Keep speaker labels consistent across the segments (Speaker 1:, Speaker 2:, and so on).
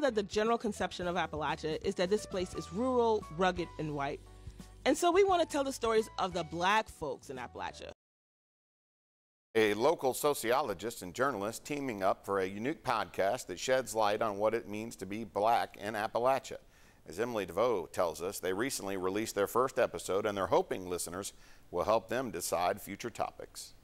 Speaker 1: know that the general conception of Appalachia is that this place is rural, rugged, and white. And so we want to tell the stories of the black folks in Appalachia.
Speaker 2: A local sociologist and journalist teaming up for a unique podcast that sheds light on what it means to be black in Appalachia. As Emily DeVoe tells us, they recently released their first episode and they're hoping listeners will help them decide future topics.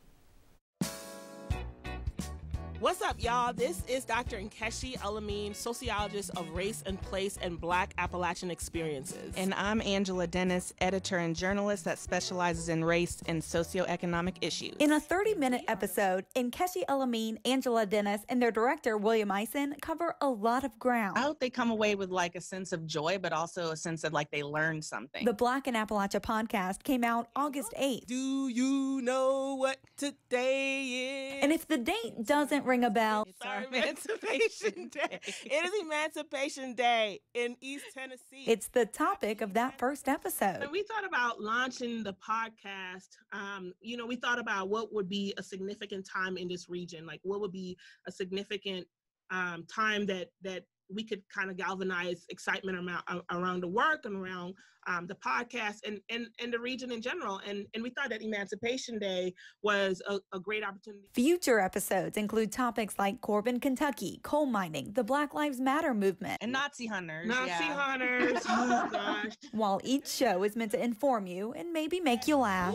Speaker 1: What's up, y'all? This is Dr. Enkeshi El-Amin, sociologist of race and place and black Appalachian experiences.
Speaker 3: And I'm Angela Dennis, editor and journalist that specializes in race and socioeconomic issues.
Speaker 4: In a 30 minute episode, Enkeshi El-Amin, Angela Dennis, and their director, William Isom, cover a lot of ground.
Speaker 3: I hope they come away with like a sense of joy, but also a sense of like they learned something.
Speaker 4: The Black in Appalachia podcast came out August 8th.
Speaker 1: Do you know what today is?
Speaker 4: And if the date doesn't ring a bell,
Speaker 1: it's our Emancipation Day. It is Emancipation Day in East Tennessee.
Speaker 4: It's the topic of that first episode.
Speaker 5: When we thought about launching the podcast, um, you know, we thought about what would be a significant time in this region, like what would be a significant um, time that that we could kind of galvanize excitement around around the work and around um, the podcast and, and and the region in general. And and we thought that Emancipation Day was a, a great opportunity.
Speaker 4: Future episodes include topics like Corbin, Kentucky, coal mining, the Black Lives Matter movement,
Speaker 3: and Nazi hunters.
Speaker 5: Nazi yeah. hunters. oh gosh.
Speaker 4: While each show is meant to inform you and maybe make you laugh.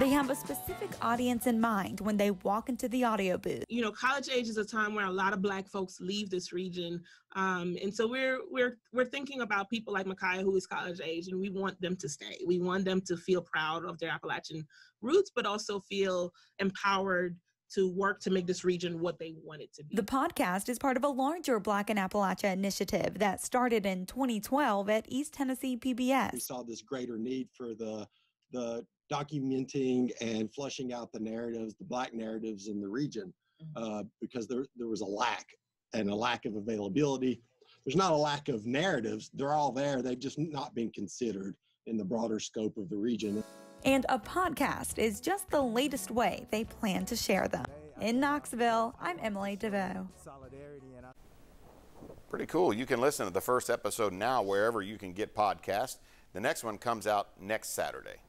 Speaker 4: They have a specific audience in mind when they walk into the audio booth.
Speaker 5: You know, college age is a time where a lot of Black folks leave this region, um, and so we're we're we're thinking about people like Micaiah who is college age, and we want them to stay. We want them to feel proud of their Appalachian roots, but also feel empowered to work to make this region what they want it to be.
Speaker 4: The podcast is part of a larger Black in Appalachia initiative that started in 2012 at East Tennessee PBS.
Speaker 6: We saw this greater need for the the documenting and flushing out the narratives, the black narratives in the region, mm-hmm. uh, because there there was a lack and a lack of availability. There's not a lack of narratives; they're all there. They've just not been considered in the broader scope of the region.
Speaker 4: And a podcast is just the latest way they plan to share them. In Knoxville, I'm Emily DeVoe.
Speaker 2: Pretty cool. You can listen to the first episode now wherever you can get podcasts. The next one comes out next Saturday.